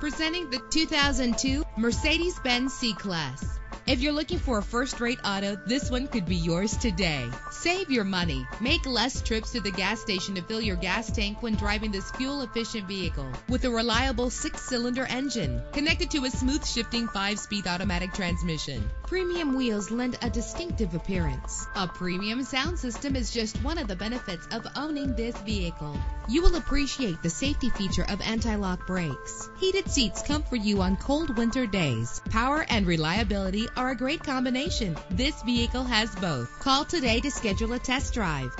Presenting the 2002 Mercedes-Benz C-Class. If you're looking for a first-rate auto, this one could be yours today. Save your money. Make less trips to the gas station to fill your gas tank when driving this fuel-efficient vehicle. With a reliable six-cylinder engine connected to a smooth shifting five-speed automatic transmission. Premium wheels lend a distinctive appearance. A premium sound system is just one of the benefits of owning this vehicle. You will appreciate the safety feature of anti-lock brakes. Heated seats comfort you on cold winter days. Power and reliability are a great combination. This vehicle has both. Call today to schedule a test drive.